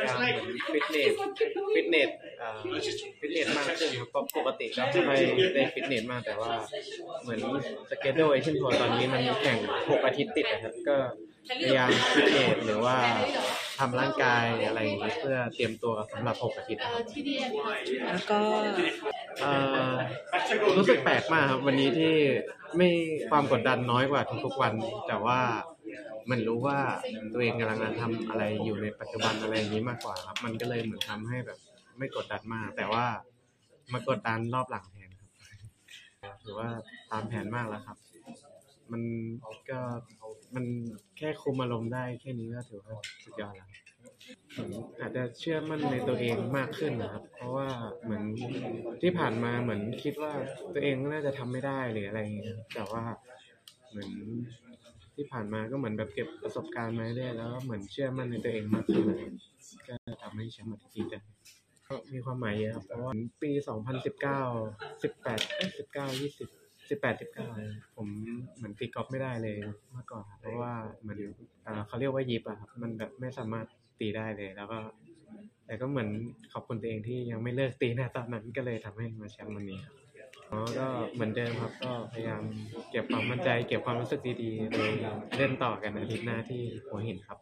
พยายามเหมือน fitness fitness อ่าฟิตเนสมากขึ้นครับเพราะปกติก็ไม่ค่อยได้ฟิตเนสมากแต่ว่า เหมือน schedule Asian Tour ตอนนี้มันแข่ง6อาทิตย์ติดนะครับ ก็พยายามฟิตเนสหรือว่าทำร่างกายอะไรอย่างนี้เพื่อเตรียมตัวสำหรับ 6 อาทิตย์ครับแล้วก็เอ่อรู้สึกแปลกมากครับ วันนี้ที่ไม่ความกดดันน้อยกว่าทุกๆวัน แต่ว่า มันรู้ว่าตัวเองกำลังทำอะไรอยู่ในปัจจุบันอะไรอย่างนี้มากกว่าครับ มันก็เลยเหมือนทำให้แบบ ไม่กดดันมาก แต่ว่ามากดดันรอบหลังแทนครับถือว่าตามแผนมากแล้วครับ มันก็มันแค่คุมอารมณ์ได้แค่นี้ก็ถือว่าสุดยอดแล้วอาจจะเชื่อมั่นในตัวเองมากขึ้นนะครับ เพราะว่าเหมือนที่ผ่านมาเหมือนคิดว่าตัวเองน่าจะทำไม่ได้หรืออะไรอย่างเงี้ยแต่ว่าเหมือน ที่ผ่านมาก็เหมือนแบบเก็บประสบการณ์มาเรื่อยแล้วเหมือนเชื่อมั่นในตัวเองมากขึ้นเลยก็ทำให้แชมป์อาทิตย์ได้ก็มีความหมายเยอะครับเพราะว่าปี 2019 18เอ้ย19 20 18 19ผมเหมือนตีกอล์ฟไม่ได้เลยเมื่อก่อนครับเพราะว่าเหมือนอ่าเขาเรียกว่ายิบอะครับมันแบบไม่สามารถตีได้เลย แล้วก็ แต่ก็เหมือนขอบคุณตัวเองที่ยังไม่เลิกตีนะตอนนั้นก็เลยทำให้มาแชมป์วันนี้ครับ อ๋อก็เหมือนเดิมครับก็พยายามเก็บความมั่นใจ เก็บความรู้สึกดีๆเลยเล่นต่อกันอาทิตย์หน้าที่หัวหินครับ